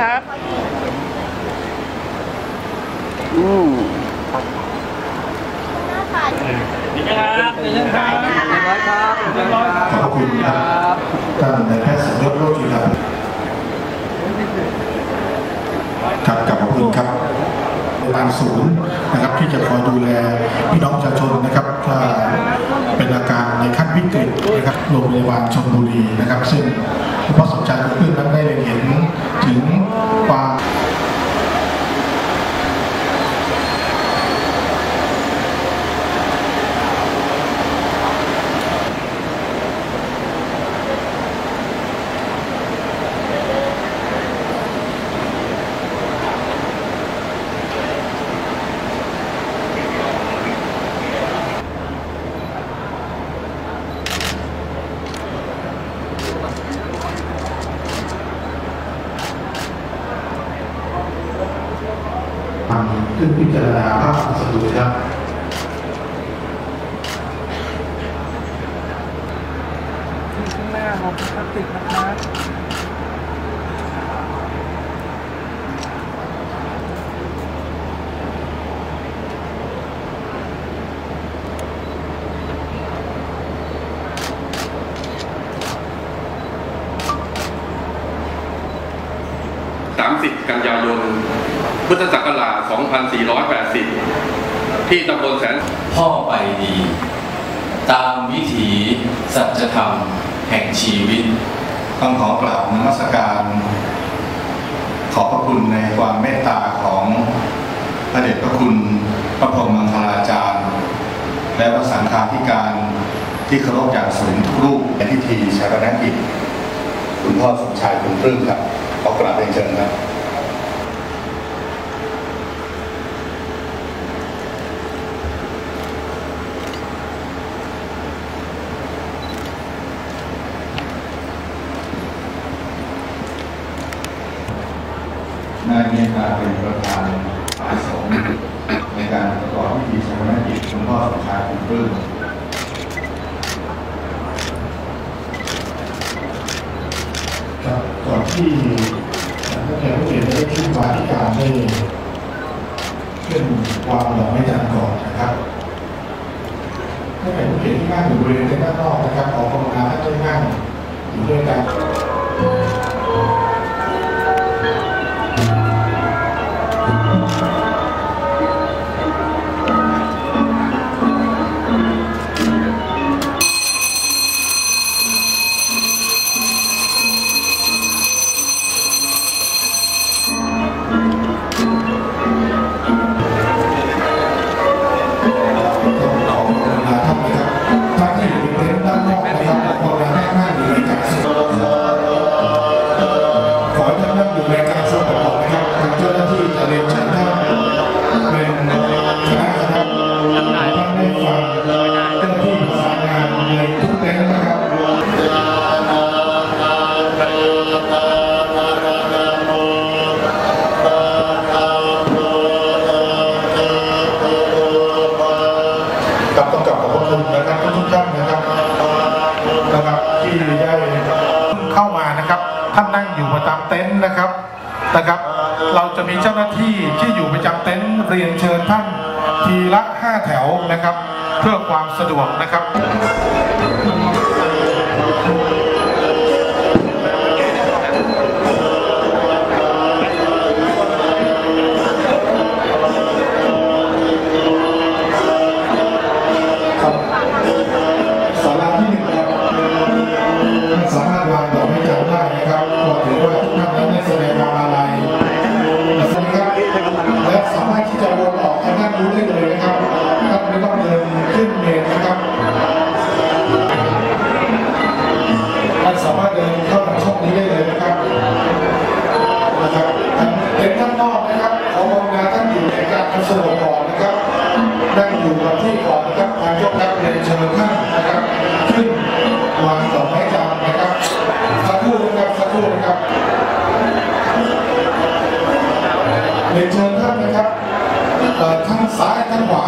ครับ อืมดีครับดีครับ ขอบคุณครับท่านนายแพทย์สมยศโรจน์จุฬาครับกลับขอบคุณครับโรงพยาบาลศูนย์นะครับที่จะคอยดูแลพี่น้องประชาชนนะครับถ้าเป็นอาการในขั้นวิกฤตนะครับโรงพยาบาลชลบุรีนะครับ ซึ่งผู้ประสบชายคุณพึ่งนั้นได้เล็งเห็นถึง ค ขึ้นพิจารณาภาพสดุครับข้างหน้าของพลาสติกนะครับ30 กันยายน พุทธศักราช 2480 ที่ตำบลแสนพ่อไปดี ตามวิถีสัจธรรมแห่งชีวิต ต้องขอกราบนมัสการ ขอบพระคุณในความเมตตาของพระเดชพระคุณพระพรหมมังคลาจารย์ และพระสังฆาธิการที่เคารพอย่างสูงทุกรูปในพิธีชาปนกิจคุณพ่อสมชายคุณปลื้มครับขอกราบเรียนเชิญครับ นายเมตตาเป็นประธานฝ่ายสงฆ์ในการประกอบพิธีชาปนกิจคุณพ่อสมชายคุณปลื้มครับก่อนที่ท่านแขกผู้เกียรติได้ขึ้นมาที่การได้ขึ้นวางดอกไม้จันทร์ก่อนนะครับท่านแขกผู้เกียรติที่นั่งอยู่บริเวณด้านนอกนะครับขอความกรุณาท่านได้นั่งอยู่ด้วยกัน ครับต้องกลับขอบพระคุณนะครับทุกท่านนะครับนะครับที่ได้เข้ามานะครับ ท่านนั่งอยู่ประจำเต็นท์นะครับนะครับ เราจะมีเจ้าหน้าที่ที่อยู่ประจำเต็นท์เรียนเชิญท่านทีละห้าแถวนะครับ เพื่อความสะดวกนะครับ การทำสงบก่อนนะครับนั่งอยู่กับที่ก่อนนะครับทางเจ้าครับเรียนเชิญท่านนะครับขึ้นวางดอกไม้จันทร์นะครับสักครู่นะครับสักครู่นะครับเรียนเชิญท่านนะครับทั้งซ้ายทั้งขวา